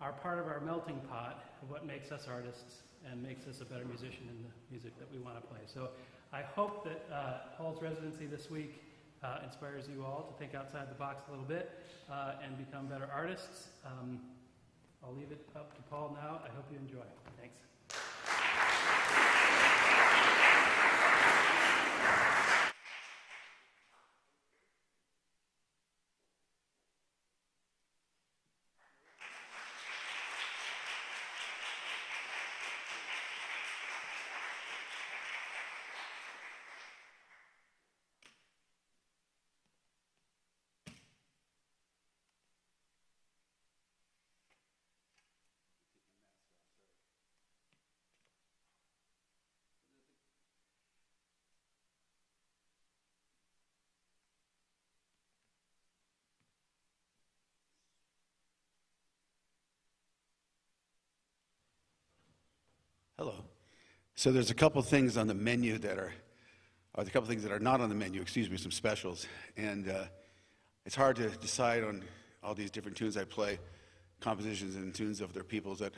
are part of our melting pot of what makes us artists and makes us a better musician in the music that we want to play. So I hope that uh, Paul's residency this week uh, inspires you all to think outside the box a little bit uh, and become better artists. Um, I'll leave it up to Paul now. I hope you enjoy. Thanks. Hello. So there's a couple things on the menu that are, or a couple things that are not on the menu, excuse me, some specials. And uh, it's hard to decide on all these different tunes I play, compositions and tunes of their peoples that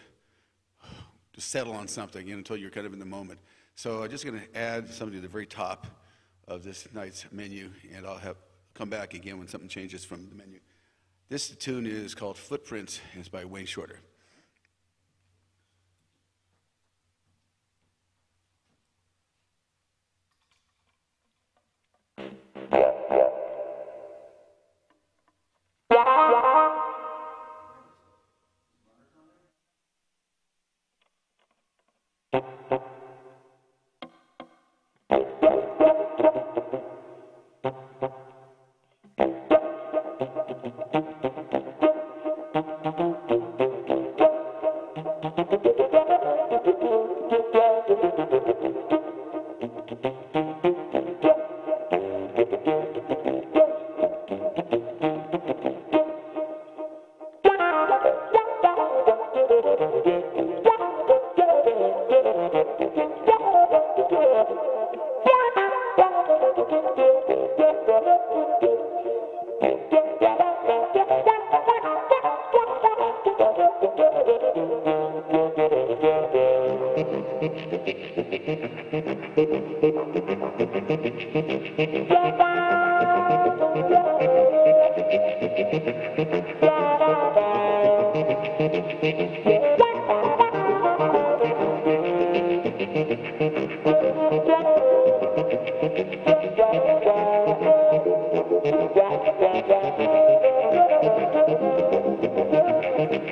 to settle on something you know, until you're kind of in the moment. So I'm just going to add something to the very top of this night's menu, and I'll have come back again when something changes from the menu. This tune is called Footprints, and it's by Wayne Shorter.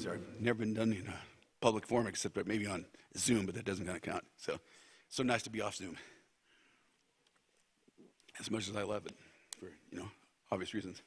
these are never been done in a public forum except maybe on Zoom, but that doesn't kind of count. So, so nice to be off Zoom. As much as I love it, for you know obvious reasons.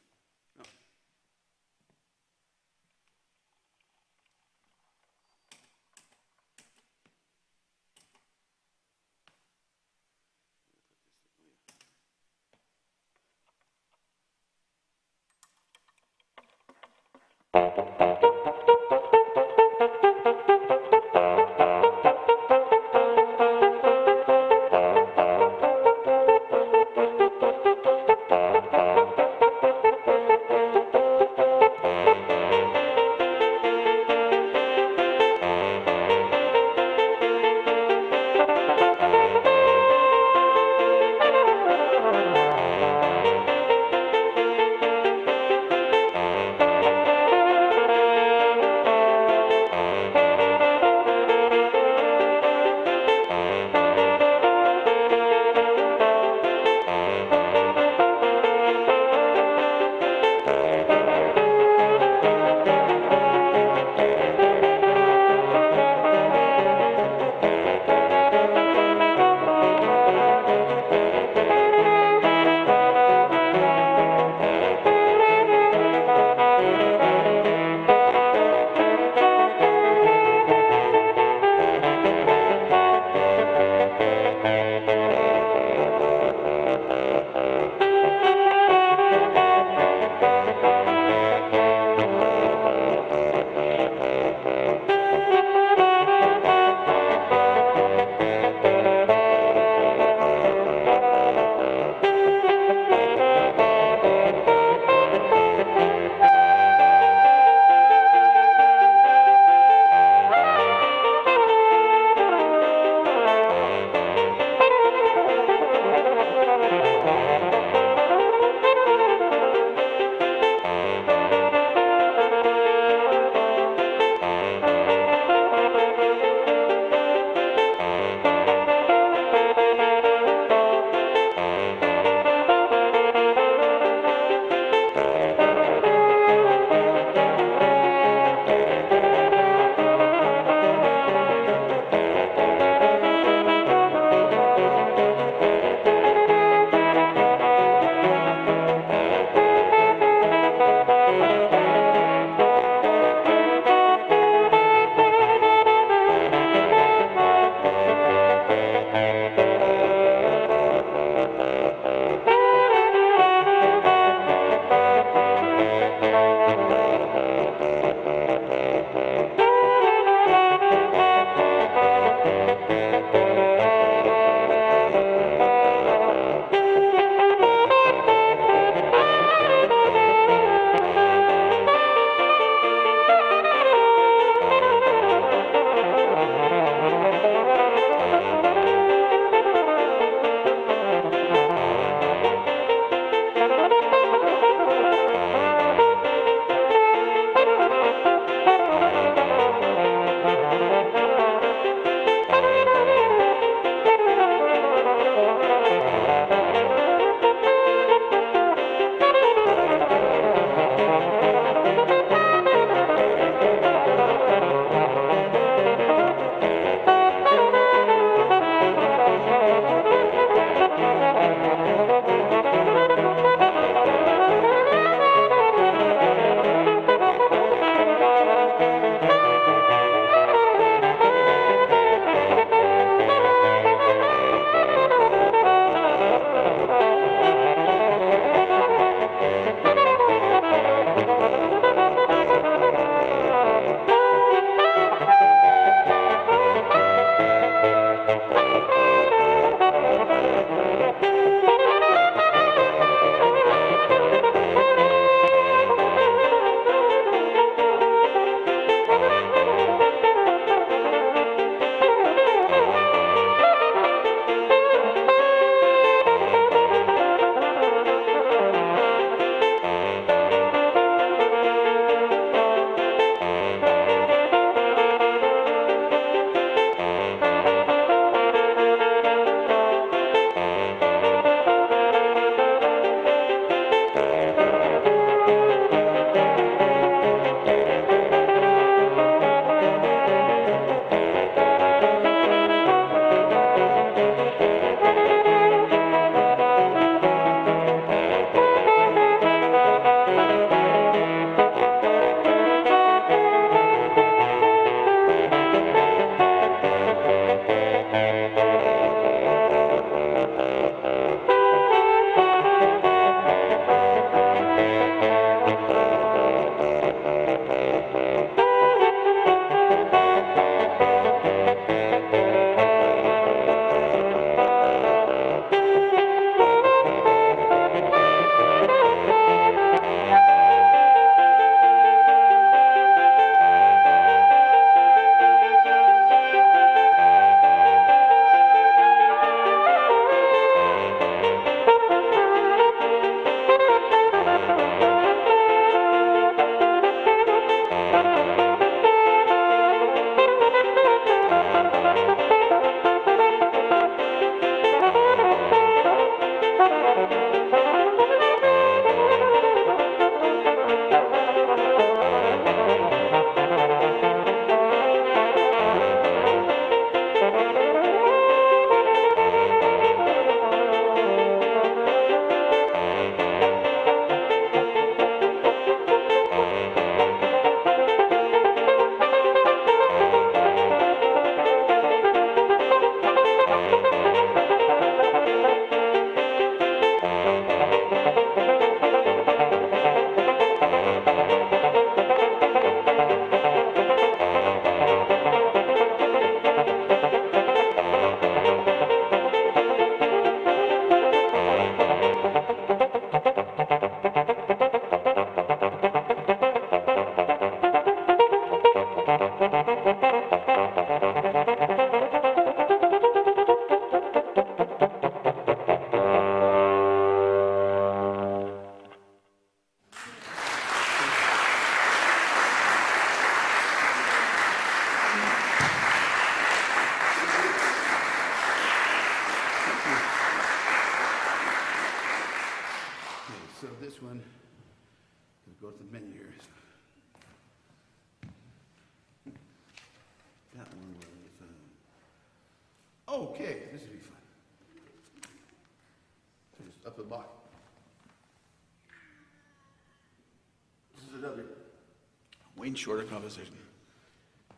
Shorter composition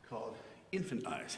called Infant Eyes.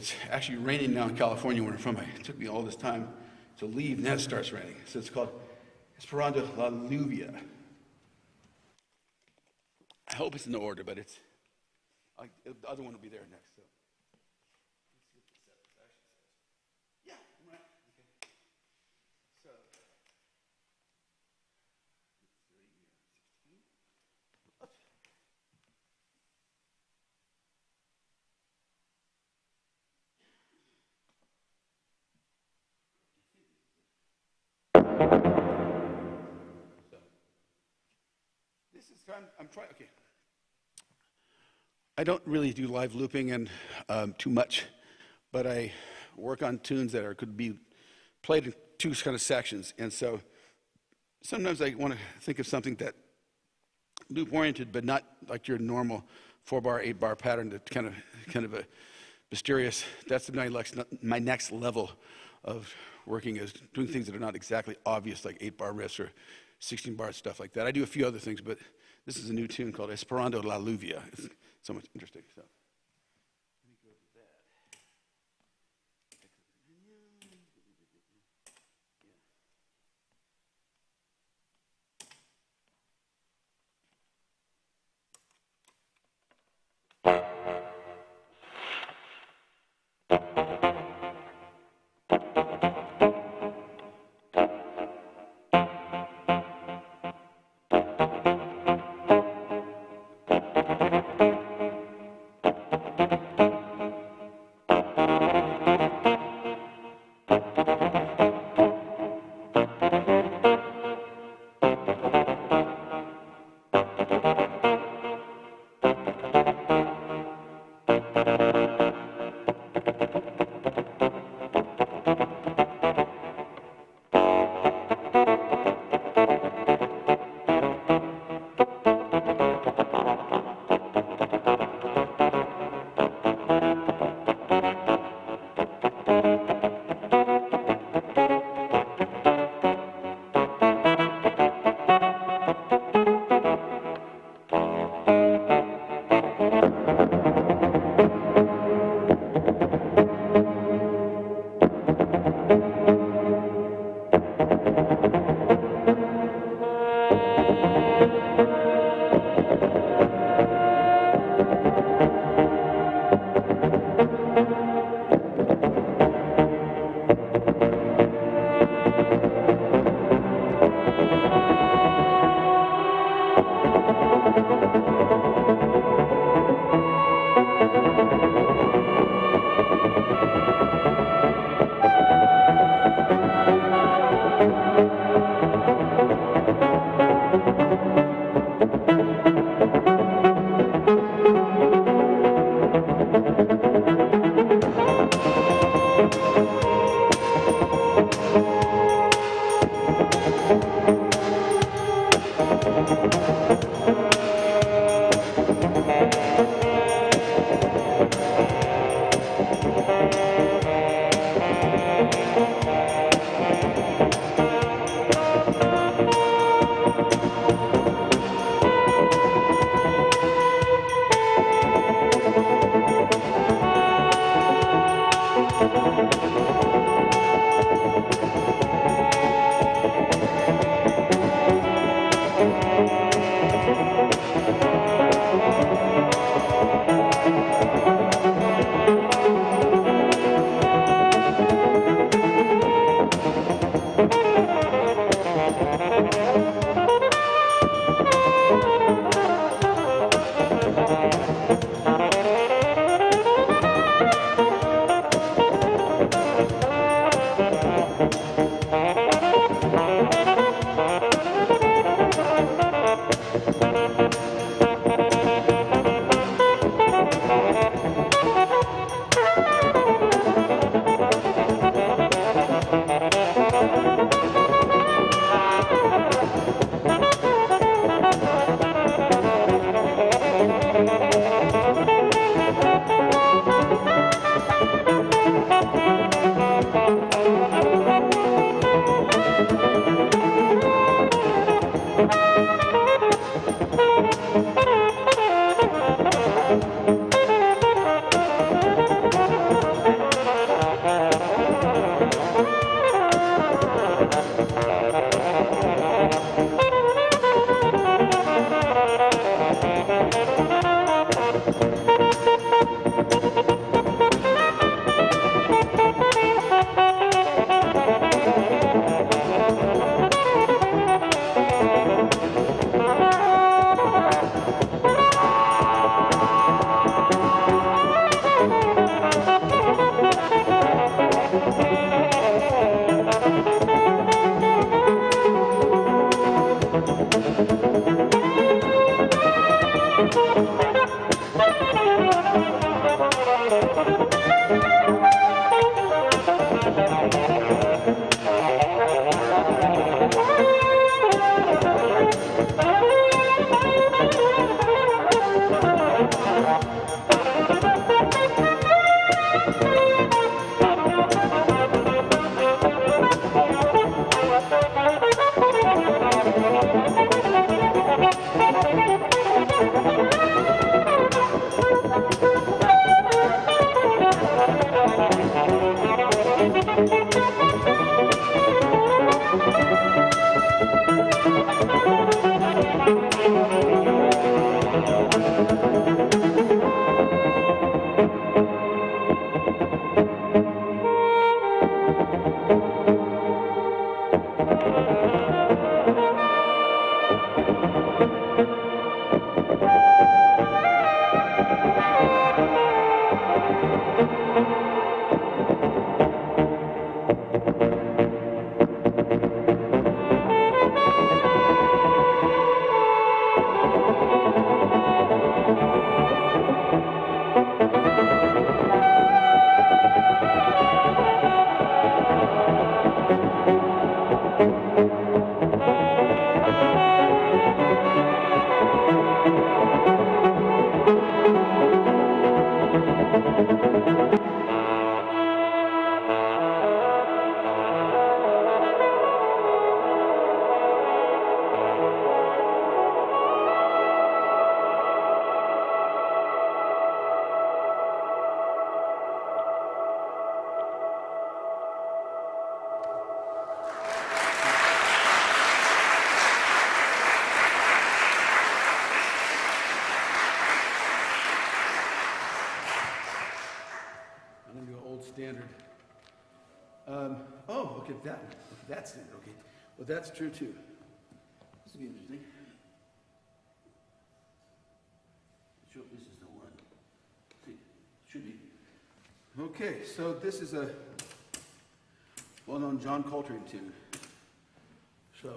It's actually raining now in California where I'm from. It took me all this time to leave, and then it starts raining. So it's called Esperando La Lluvia. I hope it's in the order, but it's, I, the other one will be there next. I'm, I'm trying, okay. I don't really do live looping and um, too much, but I work on tunes that are, could be played in two kind of sections. And so sometimes I want to think of something that loop oriented, but not like your normal four bar, eight bar pattern, that kind of, kind of a mysterious. That's my next, my next level of working is doing things that are not exactly obvious, like eight bar riffs or 16 bar stuff like that. I do a few other things, but this is a new tune called Esperando La Lluvia. It's so much interesting. So. Okay, that, okay, that's it, okay. Well, that's true too. This will be interesting. Sure, this is the one. See, should be. Okay, so this is a well-known John Coltrane tune. So,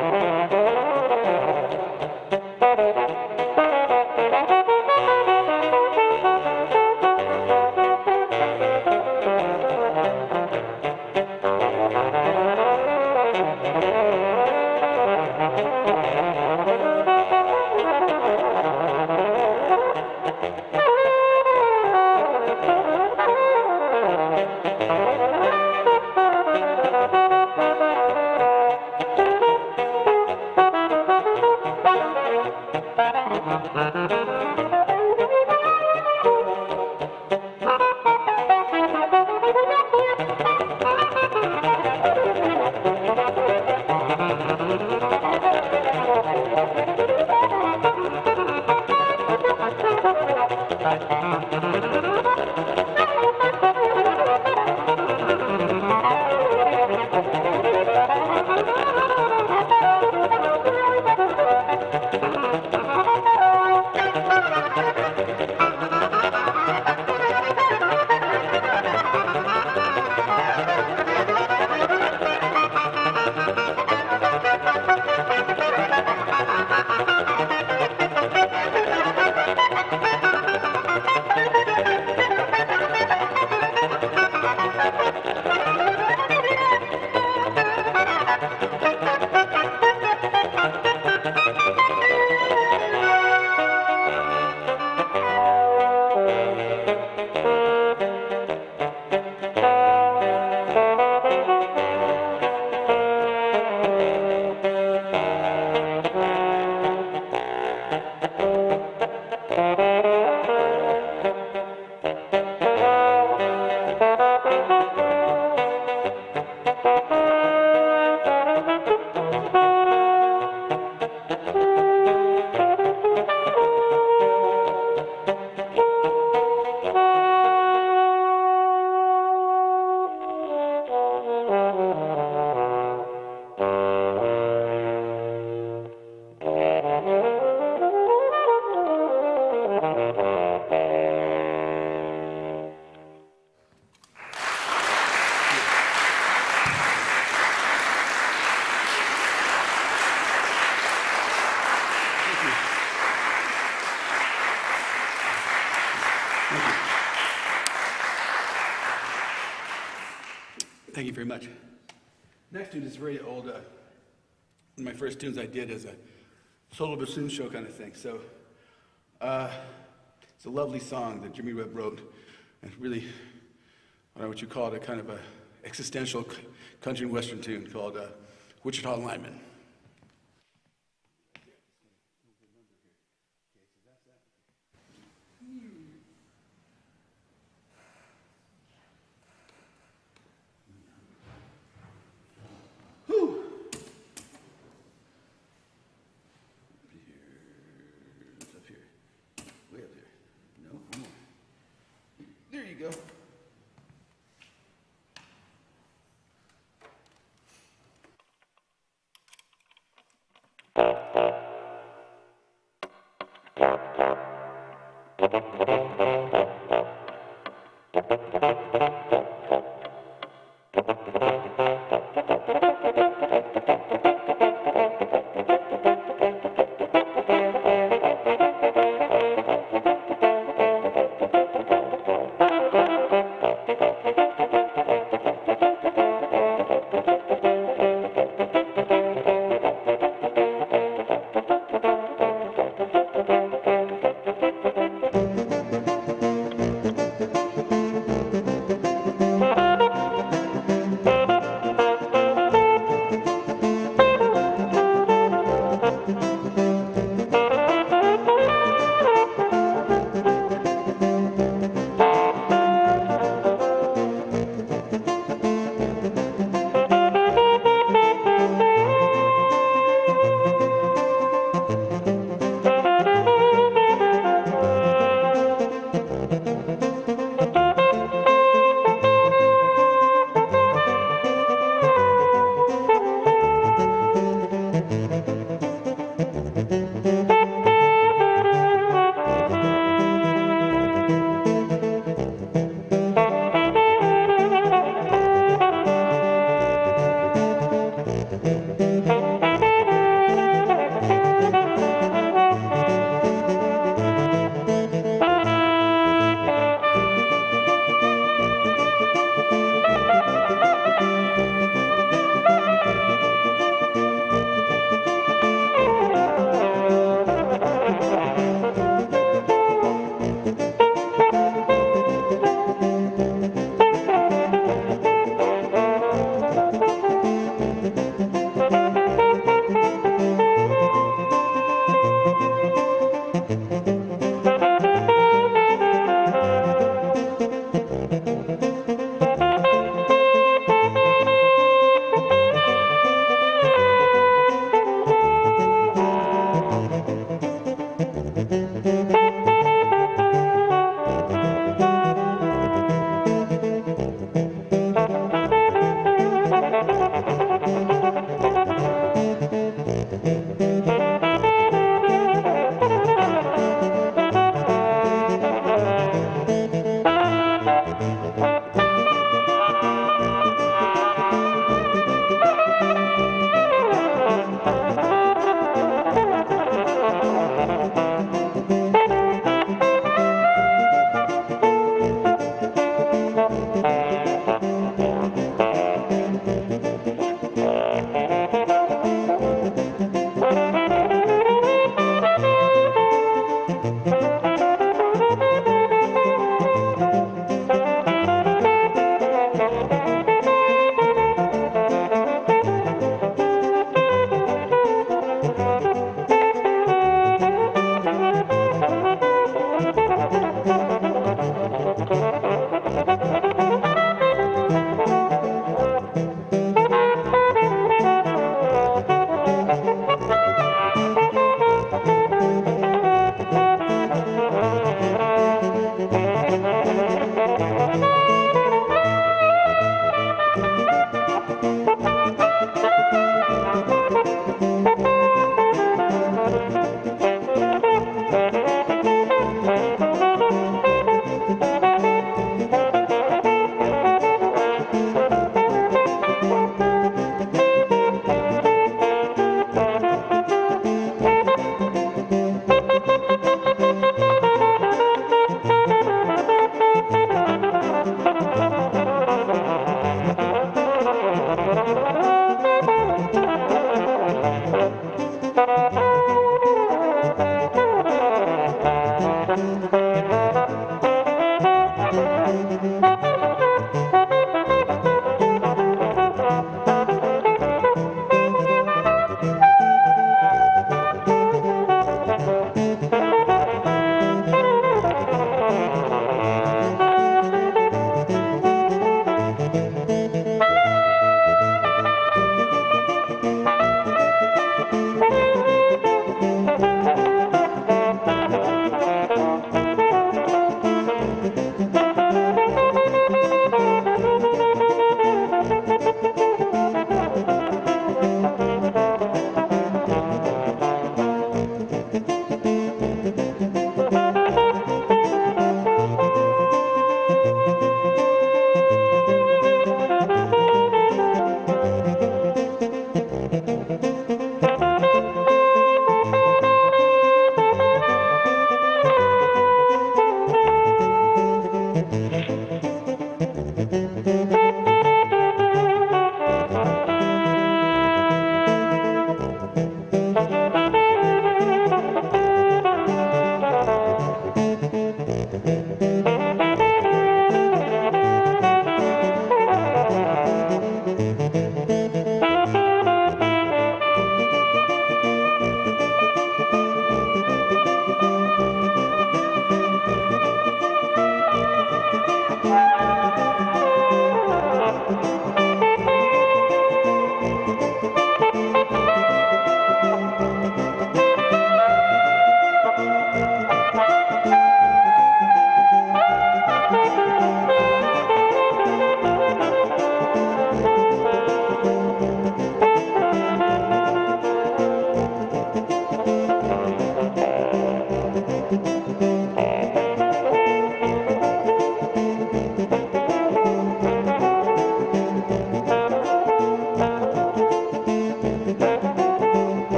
very much. Next tune is very old. Uh, one of my first tunes I did as a solo bassoon show kind of thing. So uh, it's a lovely song that Jimmy Webb wrote. And really, I don't know what you call it, a kind of a existential country and western tune called uh, Wichita Lineman.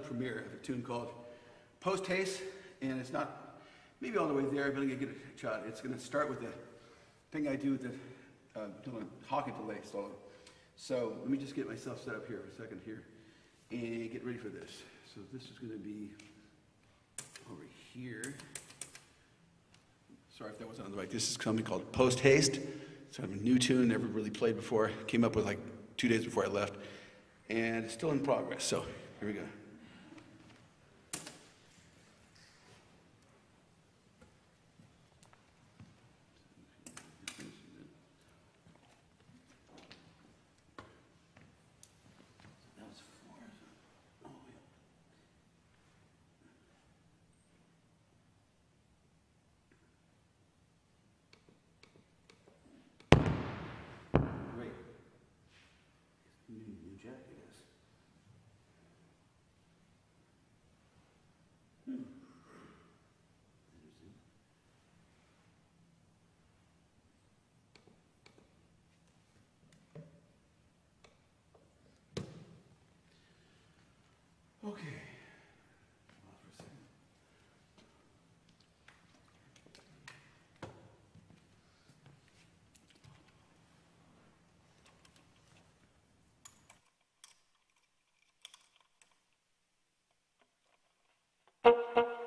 Another premiere of a tune called Post Haste, and it's not maybe all the way there, but I'm gonna get a shot. It's gonna start with the thing I do with the uh, Hawking delay solo. So let me just get myself set up here for a second here and get ready for this. So this is gonna be over here. Sorry if that wasn't on the mic. This is something called Post Haste. It's kind of a new tune, never really played before. Came up with like two days before I left. And it's still in progress. So here we go. Thank you.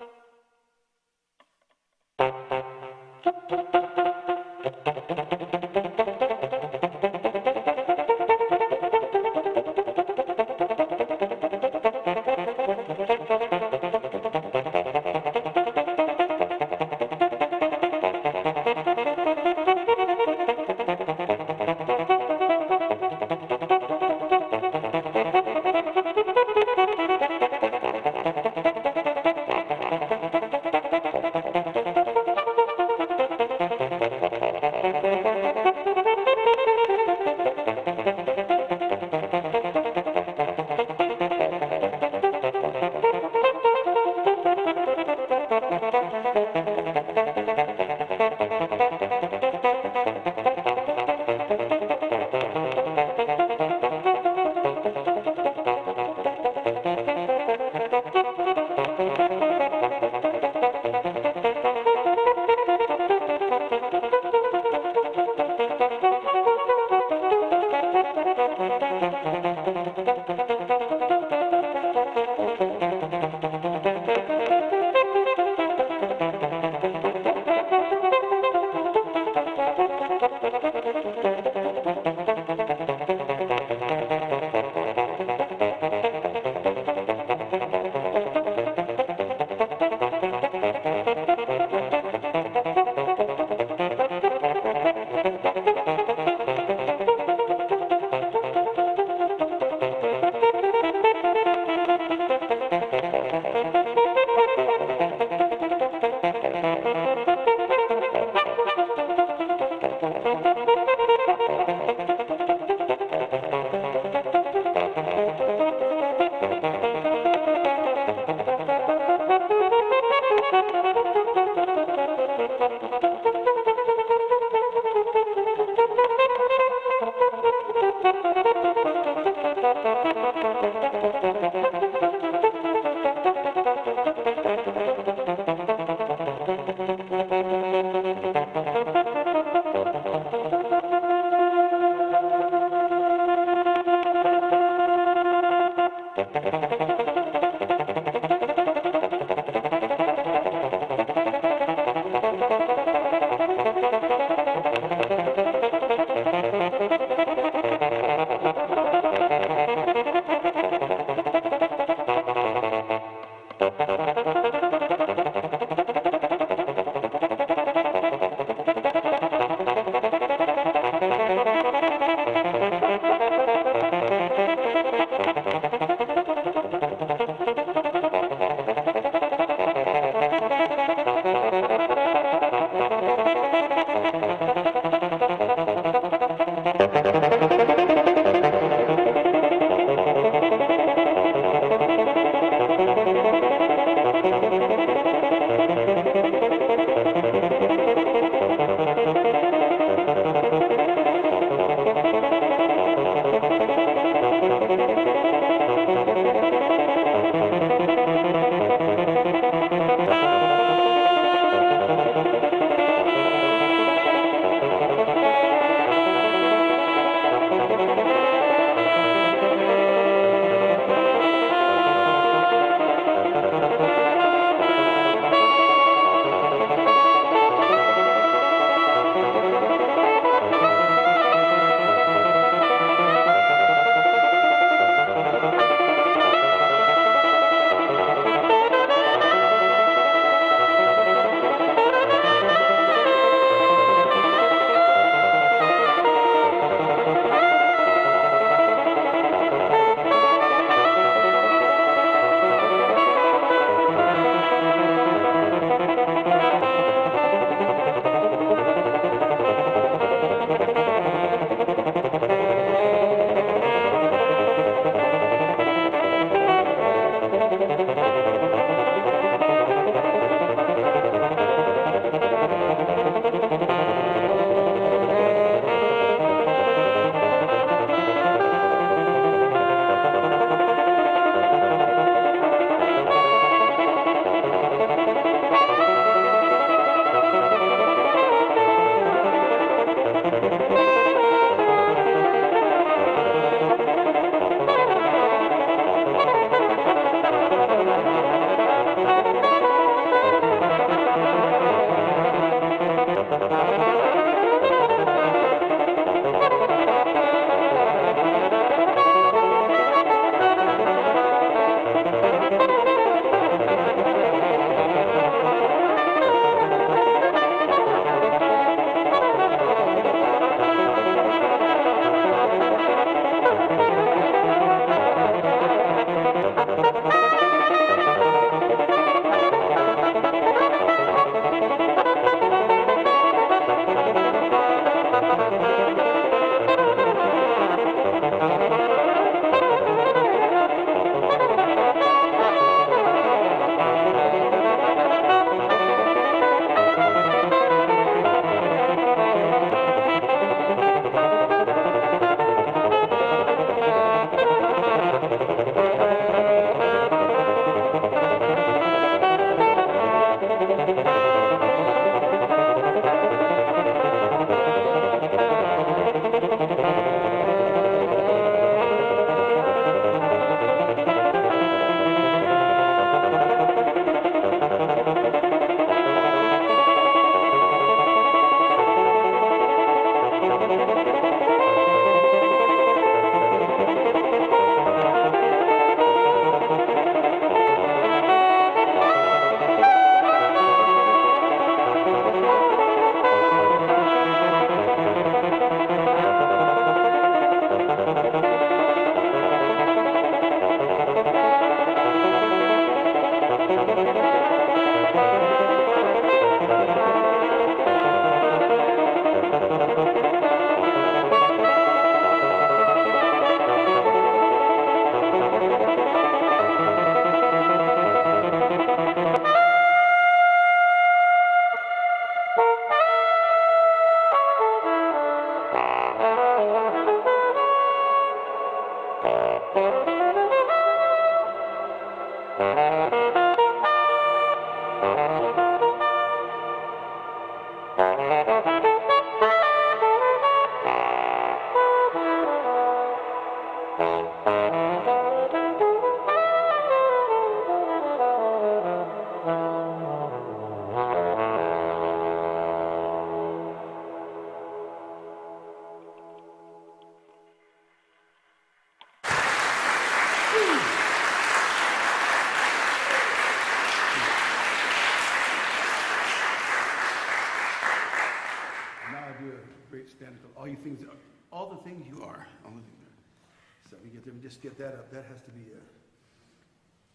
Get that up. That has to be uh,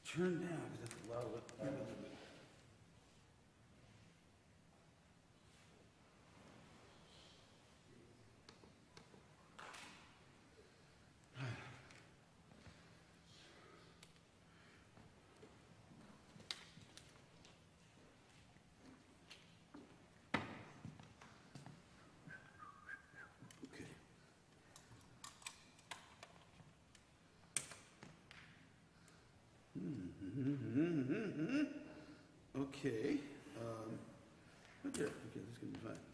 turned down because that's a lot of Okay. Um, okay, okay, this is gonna be fine.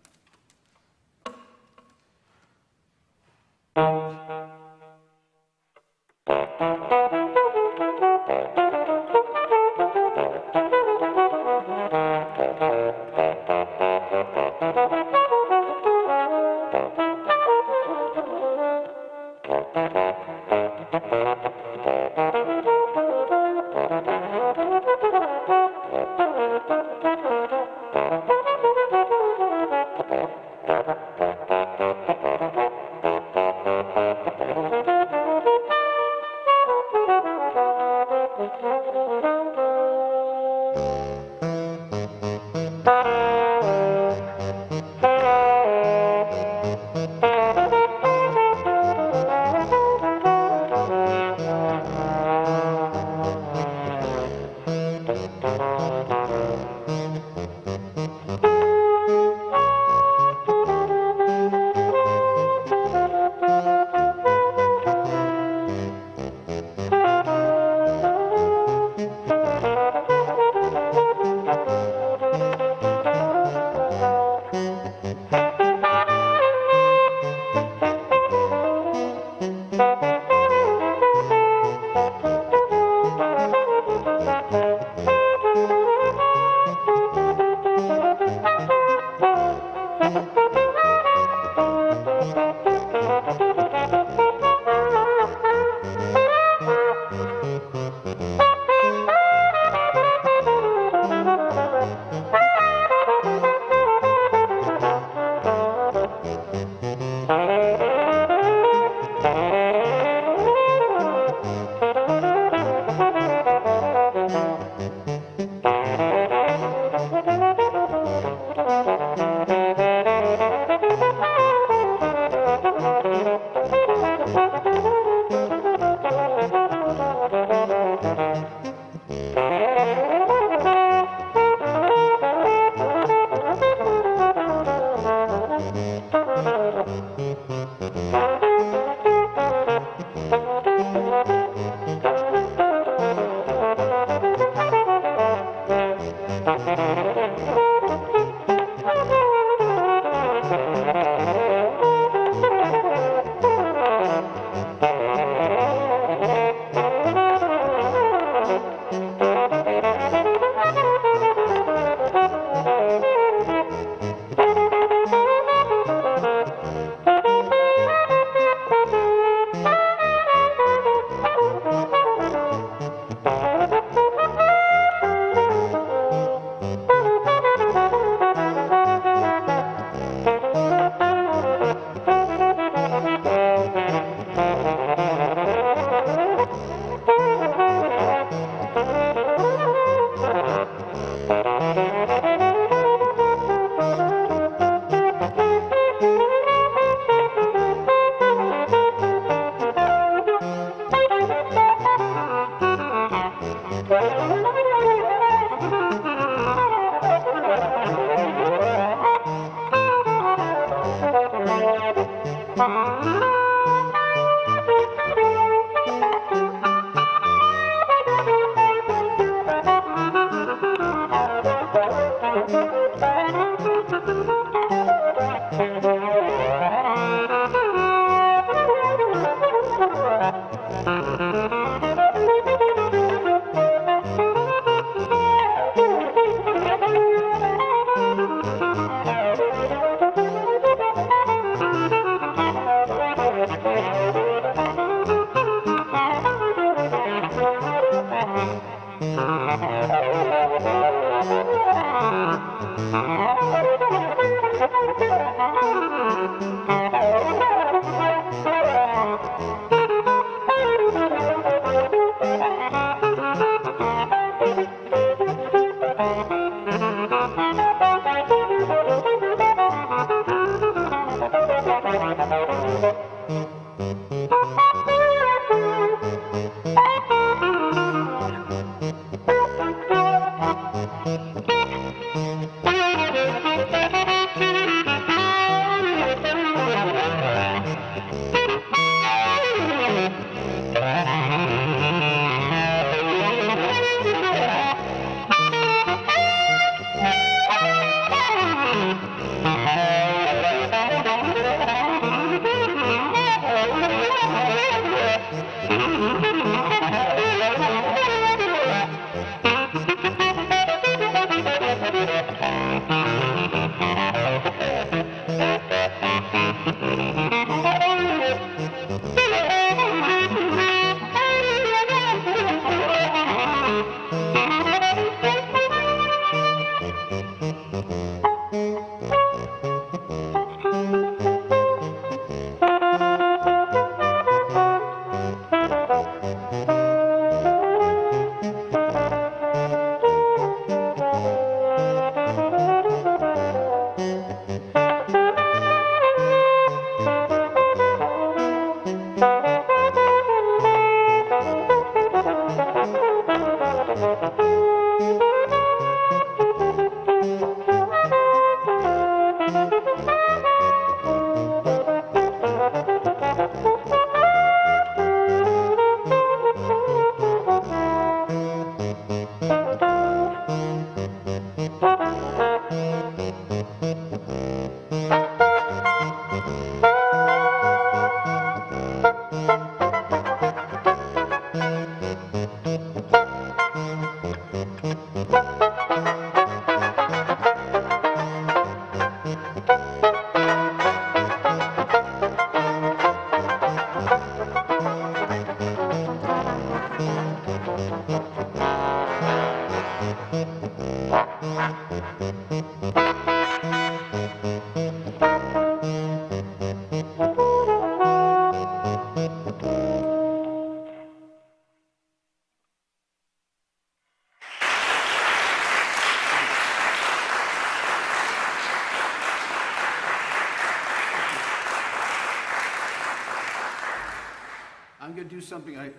Something, I,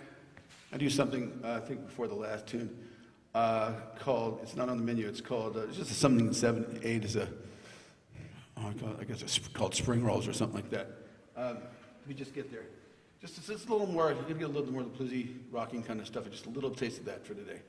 I do something, uh, I think before the last tune, uh, called, it's not on the menu, it's called, uh, it's just something seven, eight is a, oh, I call I guess it's called spring rolls or something like that. Um, Let me just get there. Just, it's a little more, going to get a little more of the bluesy, rocking kind of stuff, just a little taste of that for today.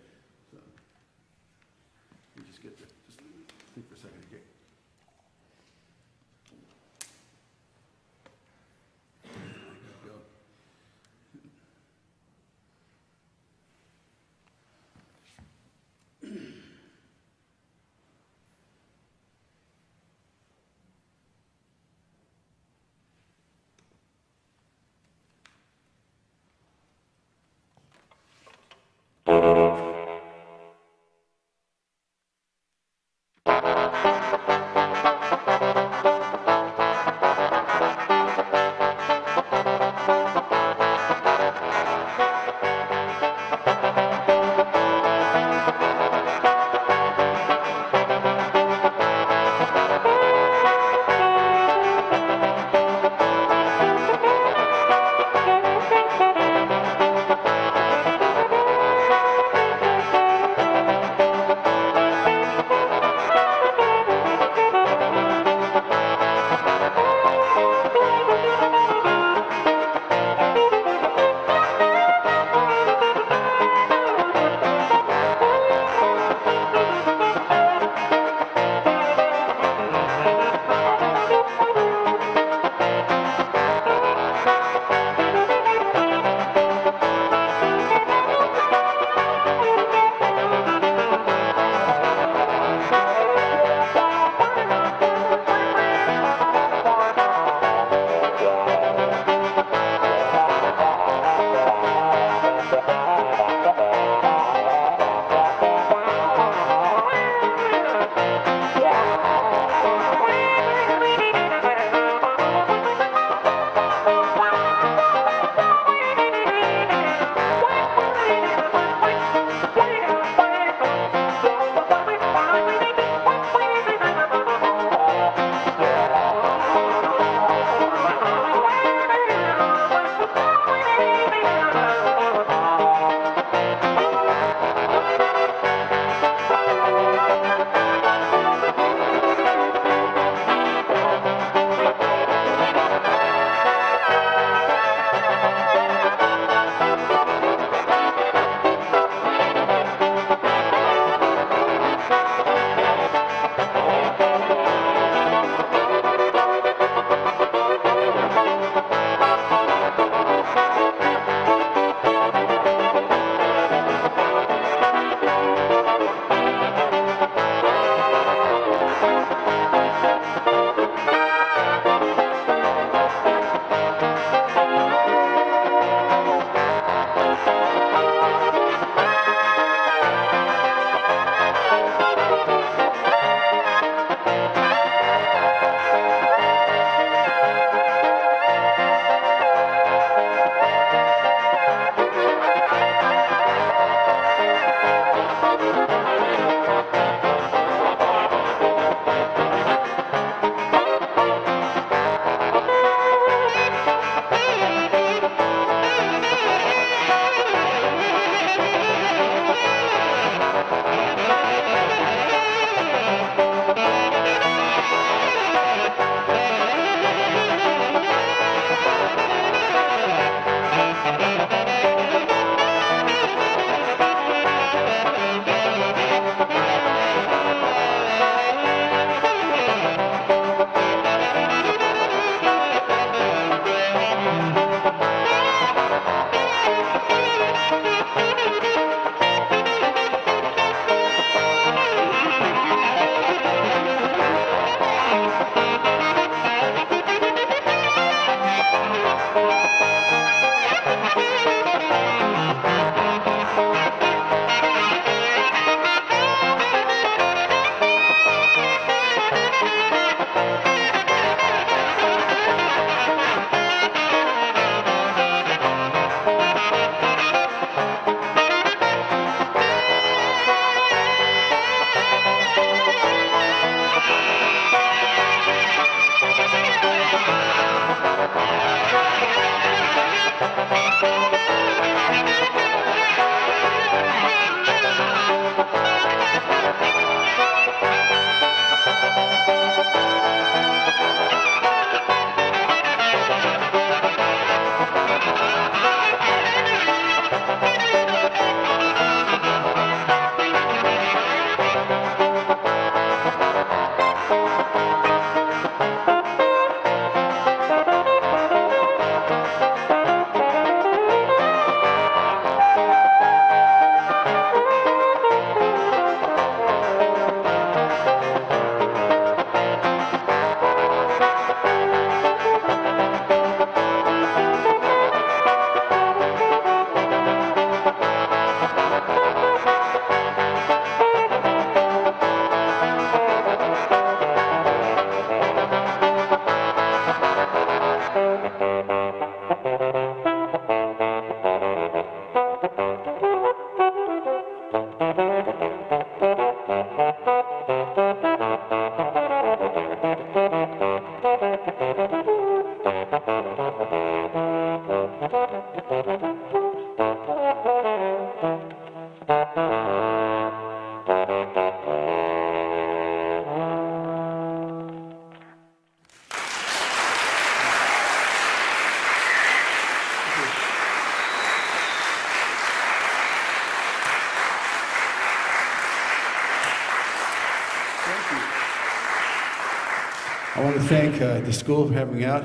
Thank uh, the school for having me out,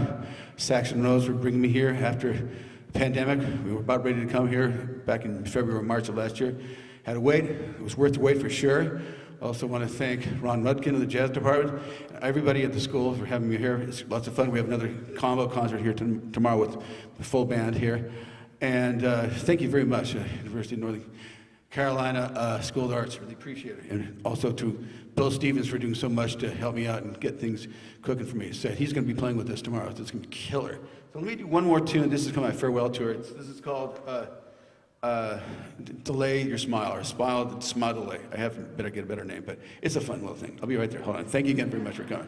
Saxton Rose for bringing me here after the pandemic. We were about ready to come here back in February or March of last year. Had to wait. It was worth the wait for sure. Also want to thank Ron Rudkin of the jazz department, everybody at the school for having me here. It's lots of fun. We have another combo concert here tom- tomorrow with the full band here. And uh, thank you very much, uh, University of Northern Carolina uh, School of Arts. Really appreciate it. And also to Bill Stevens for doing so much to help me out and get things cooking for me. So he's going to be playing with us tomorrow. So it's going to be killer. So let me do one more tune. This is kind of my farewell tour. It's, this is called uh, uh, Delay Your Smile or Smile, Smile Delay. I have better get a better name, but it's a fun little thing. I'll be right there. Hold on. Thank you again very much for coming.